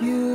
you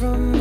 from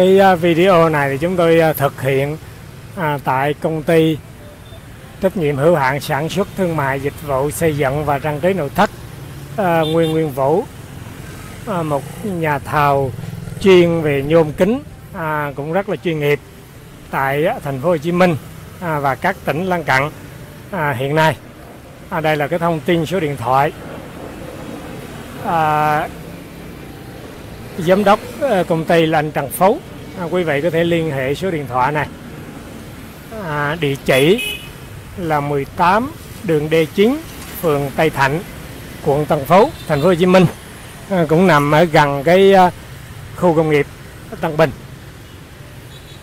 cái à, video này thì chúng tôi à, thực hiện à, tại công ty trách nhiệm hữu hạn sản xuất thương mại dịch vụ xây dựng và trang trí nội thất à, Nguyên Nguyên Vũ à, một nhà thầu chuyên về nhôm kính à, cũng rất là chuyên nghiệp tại à, thành phố Hồ Chí Minh à, và các tỉnh lân cận à, hiện nay. À, đây là cái thông tin số điện thoại. À, giám đốc ờ, công ty là anh Trần Phú. À, quý vị có thể liên hệ số điện thoại này. À, địa chỉ là 18 đường D9 phường Tây Thạnh quận Tân Phú thành phố Hồ Chí Minh. À, cũng nằm ở gần cái ờ, khu công nghiệp Tân Bình.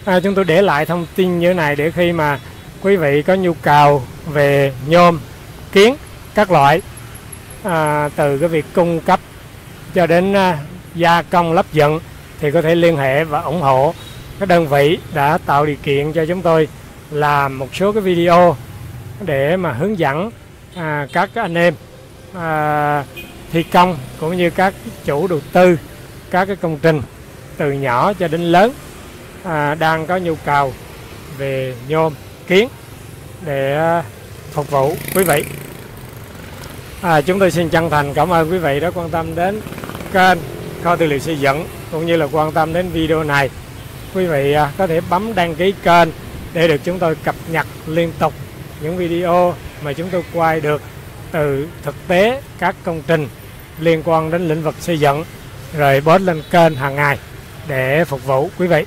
À, chúng tôi để lại thông tin như thế này để khi mà quý vị có nhu cầu về nhôm kiến các loại à, từ cái việc cung cấp cho đến à, gia công lắp dựng thì có thể liên hệ và ủng hộ. Các đơn vị đã tạo điều kiện cho chúng tôi làm một số cái video để mà hướng dẫn à, các anh em à, thi công cũng như các chủ đầu tư các cái công trình từ nhỏ cho đến lớn à, đang có nhu cầu về nhôm kiến để à, phục vụ quý vị. À, chúng tôi xin chân thành cảm ơn quý vị đã quan tâm đến kênh kho tư liệu xây dựng, cũng như là quan tâm đến video này. Quý vị à, có thể bấm đăng ký kênh để được chúng tôi cập nhật liên tục những video mà chúng tôi quay được từ thực tế các công trình liên quan đến lĩnh vực xây dựng, rồi post lên kênh hàng ngày để phục vụ quý vị.